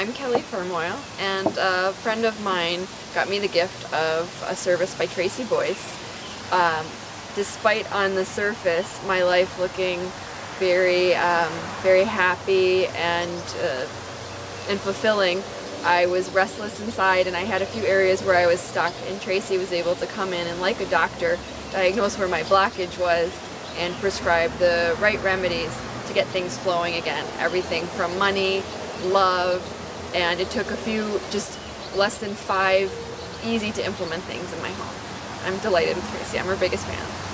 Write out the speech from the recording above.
I'm Kelly Fermoyle, and a friend of mine got me the gift of a service by Tracy Boyce. Um, despite on the surface my life looking very, um, very happy and uh, and fulfilling, I was restless inside and I had a few areas where I was stuck and Tracy was able to come in and like a doctor diagnose where my blockage was and prescribe the right remedies to get things flowing again. Everything from money, love, and it took a few, just less than five easy to implement things in my home. I'm delighted with Tracy. I'm her biggest fan.